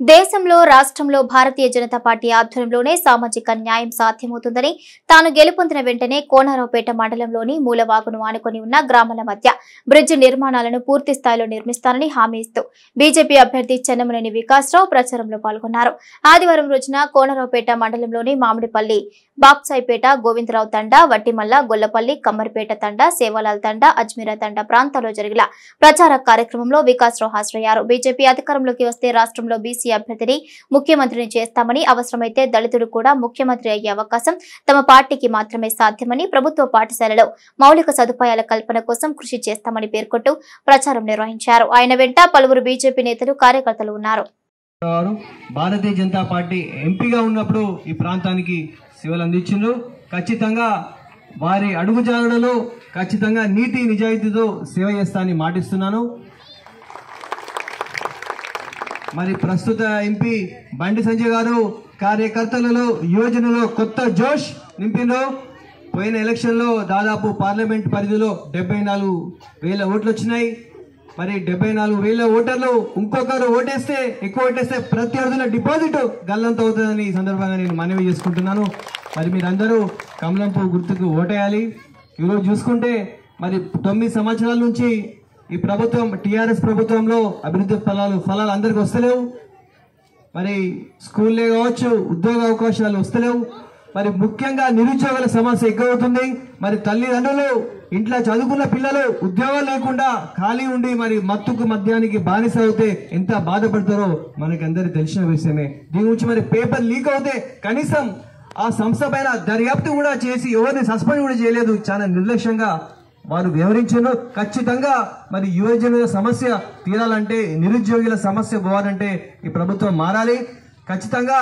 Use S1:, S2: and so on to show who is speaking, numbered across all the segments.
S1: దేశంలో రాష్ట్రంలో భారతీయ జనతా పార్టీ ఆధ్వర్యంలోనే సామాజిక న్యాయం సాధ్యమవుతుందని తాను గెలుపొందిన వెంటనే కోనరావుపేట మండలంలోని మూలవాగును ఆనుకొని ఉన్న గ్రామాల మధ్య బ్రిడ్జ్ నిర్మాణాలను పూర్తి స్థాయిలో నిర్మిస్తానని హామీ ఇస్తూ బీజేపీ అభ్యర్థి చెన్నమనేని వికాసరావు ప్రచారంలో పాల్గొన్నారు. ఆదివారం రోజున కోనరావుపేట మండలంలోని మామిడిపల్లి బాప్సాయిపేట గోవిందరావు తండా వట్టిమల్ల గొల్లపల్లి కమ్మరిపేట తండా సేవాలాల్ తండా అజ్మీరా తండా ప్రాంతాల్లో జరిగిన ప్రచార కార్యక్రమంలో వికాసరావు హాజరయ్యారు. బీజేపీ అధికారంలోకి వస్తే రాష్ట్రంలో బీసీ అభ్యర్థిని ముఖ్యమంత్రిని చేస్తామని అవసరమైతే దళితుడు కూడా ముఖ్యమంత్రి అయ్యే అవకాశం తమ పార్టీకి మాత్రమే సాధ్యమని ప్రభుత్వ పాఠశాలలో మౌలిక సదుపాయాల కల్పన కోసం కృషి చేస్తామని పేర్కొంటూ ప్రచారం నిర్వహించారు. ఆయన వెంట పలువురు బీజేపీ నేతలు కార్యకర్తలు ఉన్నారు.
S2: భారతీయ జనతా పార్టీ ఎంపీగా ఉన్నప్పుడు ఈ ప్రాంతానికి సేవలు అందించిండ్రు. ఖచ్చితంగా వారి అడుగుజాడలలో ఖచ్చితంగా నీతి నిజాయితీతో సేవ చేస్తానని మాటిస్తున్నాను. మరి ప్రస్తుత ఎంపీ బండి సంజయ్ గారు కార్యకర్తలలో యువజనలో కొత్త జోష్ నింపిండ్రు. పోయిన ఎలక్షన్లో దాదాపు పార్లమెంట్ పరిధిలో డెబ్బై నాలుగు వేల ఓట్లు వచ్చినాయి మరి డెబ్బై నాలుగు వేల ఓటర్లు ఇంకొకరు ఓటేస్తే ఎక్కువ ఓటేస్తే ప్రత్యర్థుల డిపాజిట్ గల్లంత అవుతుందని ఈ సందర్భంగా నేను మనవి చేసుకుంటున్నాను. మరి మీరందరూ కమలంపు గుర్తుకు ఓటేయాలి. ఈరోజు చూసుకుంటే మరి తొమ్మిది సంవత్సరాల నుంచి ఈ ప్రభుత్వం టీఆర్ఎస్ ప్రభుత్వంలో అభివృద్ధి ఫలాలు ఫలాలు అందరికీ వస్తలేవు. మరి స్కూల్లే కావచ్చు ఉద్యోగ అవకాశాలు వస్తలేవు. మరి ముఖ్యంగా నిరుద్యోగుల సమస్య ఎక్కువ అవుతుంది మరి తల్లిదండ్రులు ఇంట్లో చదువుకున్న పిల్లలు ఉద్యోగాలు లేకుండా ఖాళీ ఉండి మరి మత్తుకు మద్యానికి బానిస అవుతే ఎంత బాధపడతారో మనకి అందరికి తెలిసిన విషయమే. దీని గురించి మరి పేపర్ లీక్ అవుతే కనీసం ఆ సంస్థ పైన దర్యాప్తు కూడా చేసి ఎవరిని సస్పెండ్ కూడా చేయలేదు. చాలా నిర్లక్ష్యంగా వారు వివరించారు ఖచ్చితంగా మరి యువజనుల సమస్య తీరాలంటే నిరుద్యోగుల సమస్య పోవాలంటే ఈ ప్రభుత్వం మారాలి. ఖచ్చితంగా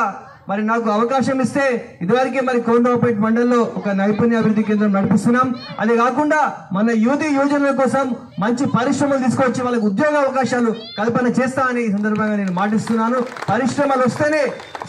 S2: మరి నాకు అవకాశం ఇస్తే ఇదివరకే మరి కోండోపేట మండలంలో ఒక నైపుణ్య అభివృద్ధి కేంద్రం నడిపిస్తున్నాం. అదే కాకుండా మన యువతి యువజనుల కోసం మంచి పరిశ్రమలు తీసుకొచ్చి వాళ్ళకి ఉద్యోగ అవకాశాలు కల్పన చేస్తామని ఈ సందర్భంగా నేను మాటిస్తున్నాను. పరిశ్రమలు వస్తేనే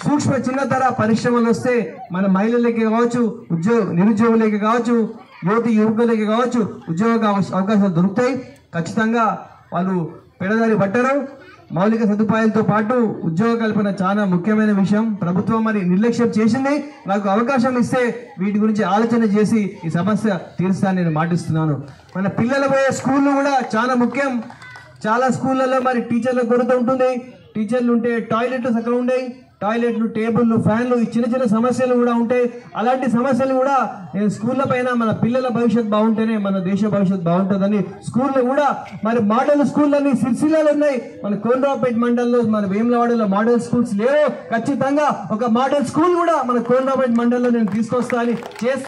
S2: సూక్ష్మ చిన్నతర పరిశ్రమలు వస్తే మన మహిళలకి కావచ్చు ఉద్యోగ నిరుద్యోగులకి కావచ్చు యువతి యువకులకి కావచ్చు ఉద్యోగ అవకాశాలు దొరుకుతాయి. ఖచ్చితంగా వాళ్ళు పెడదారి పట్టరు. మౌలిక సదుపాయాలతో పాటు ఉద్యోగ కల్పన చాలా ముఖ్యమైన విషయం. ప్రభుత్వం మరి నిర్లక్ష్యం చేసింది. నాకు అవకాశం ఇస్తే వీటి గురించి ఆలోచన చేసి ఈ సమస్య తీరుస్తానని నేను మాటిస్తున్నాను. మన పిల్లలు పోయే స్కూళ్ళు కూడా చాలా ముఖ్యం. చాలా స్కూళ్ళల్లో మరి టీచర్ల కొరత ఉంటుంది. టీచర్లు ఉంటే టాయిలెట్లు అక్కడ ఉండేవి టాయిలెట్లు టేబుల్లు ఫ్యాన్లు ఈ చిన్న చిన్న సమస్యలు కూడా ఉంటాయి అలాంటి సమస్యలు కూడా నేను స్కూళ్ళ పైన మన పిల్లల భవిష్యత్ బాగుంటేనే మన దేశ భవిష్యత్ బాగుంటుందని స్కూళ్ళు కూడా మరి మోడల్ స్కూళ్ళని సిరిసిల్లాలు ఉన్నాయి. మన కోనరావుపేట మండలంలో మన వేములవాడలో మోడల్ స్కూల్స్ లేవు. ఖచ్చితంగా ఒక మోడల్ స్కూల్ కూడా మన కోనరావుపేట మండలంలో నేను తీసుకొస్తా అని